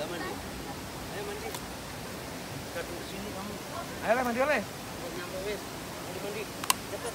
Gak mandi. Ayo mandi. Datang ke sini kamu. Ayo lah mandi oleh. Nyampe wes. Mandi mandi. Cepet.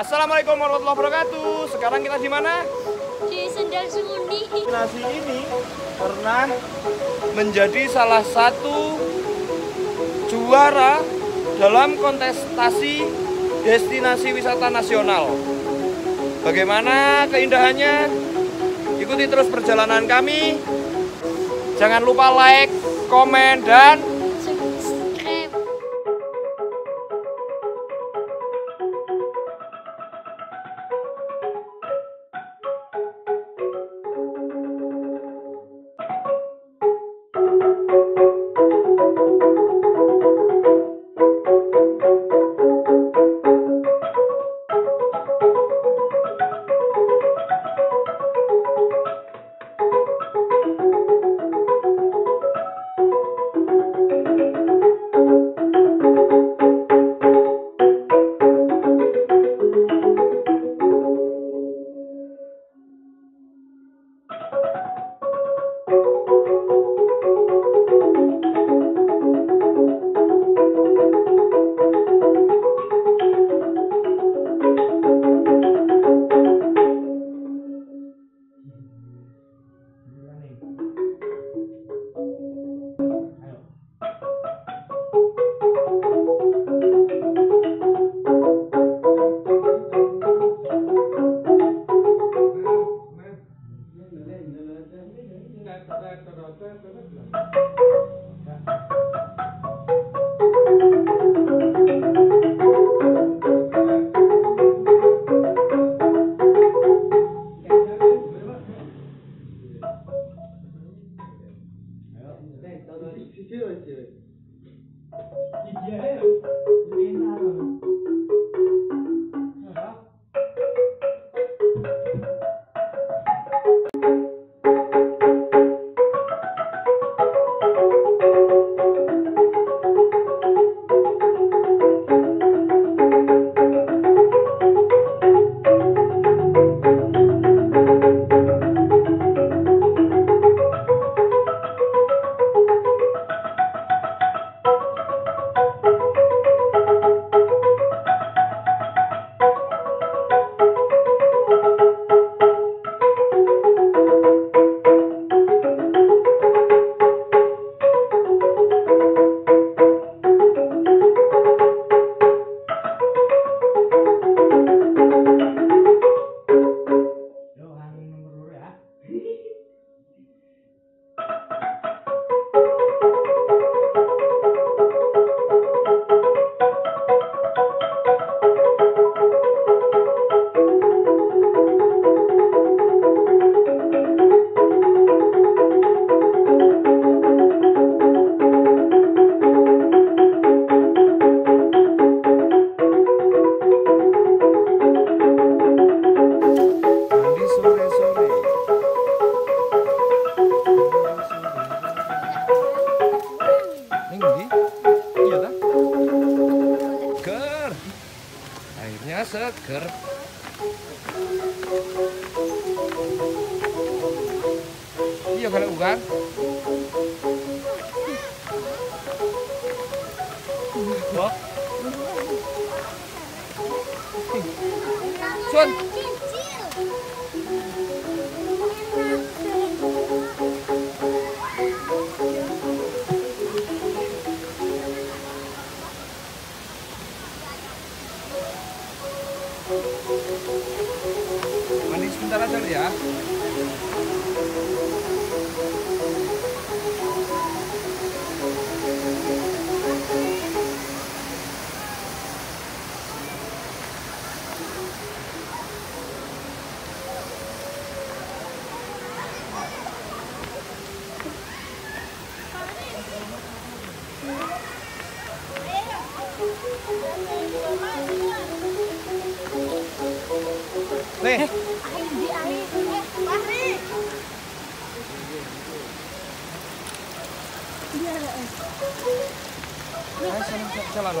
Assalamualaikum warahmatullahi wabarakatuh. Sekarang kita di mana? di sendal sembunyi Nasi ini pernah menjadi salah satu juara dalam kontestasi destinasi wisata nasional. Bagaimana keindahannya? Ikuti terus perjalanan kami. Jangan lupa like, komen, dan Thank you. Iya kalau bukan. Wah. Sun, ya. 下下来了。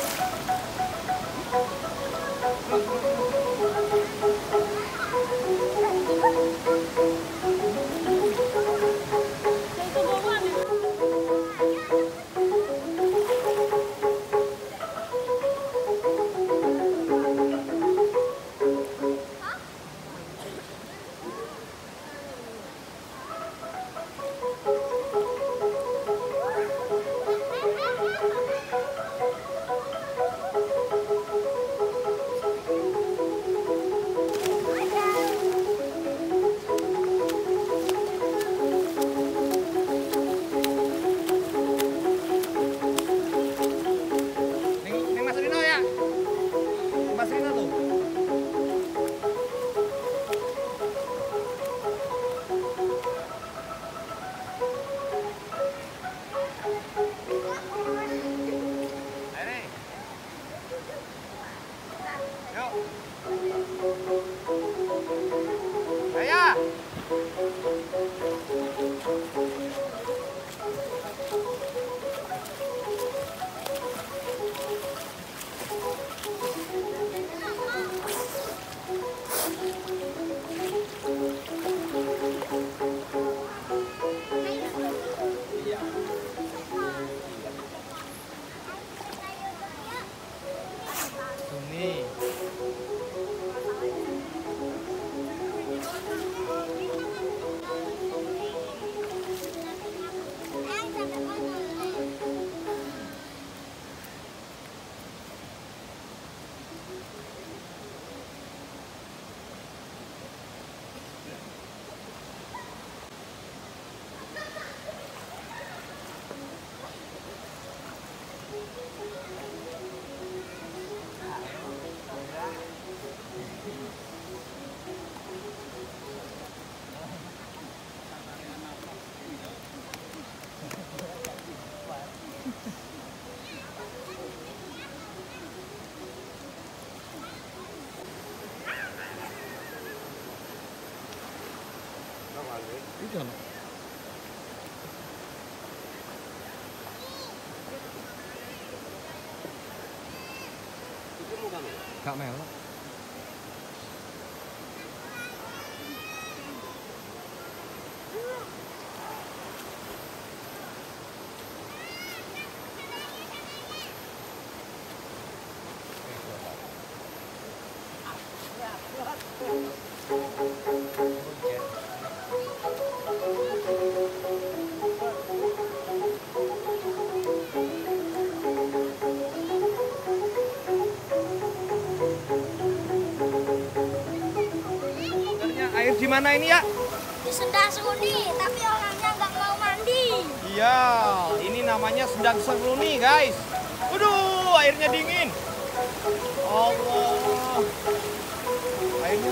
いいじゃない。Cạo mèo đó. Mana ini ya? Di sendang suni, tapi orangnya nggak mau mandi. Iya, ini namanya sedang seruni guys. Waduh, airnya dingin. Allah. Airnya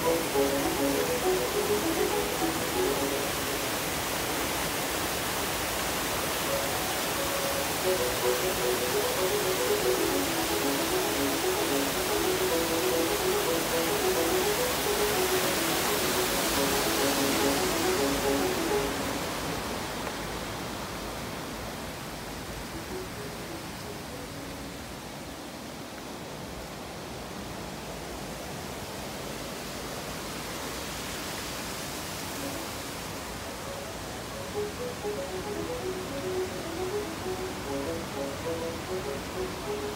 Thank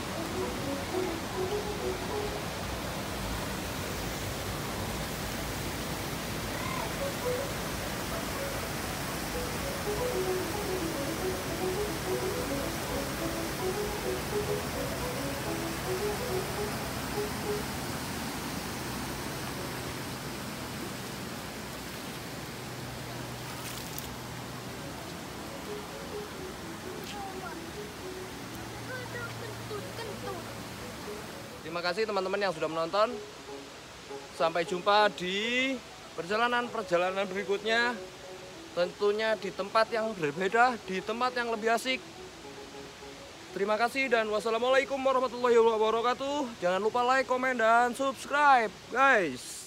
you. Terima kasih teman-teman yang sudah menonton. Sampai jumpa di perjalanan-perjalanan berikutnya. Tentunya di tempat yang berbeda, di tempat yang lebih asik. Terima kasih dan wassalamualaikum warahmatullahi wabarakatuh. Jangan lupa like, komen, dan subscribe, guys.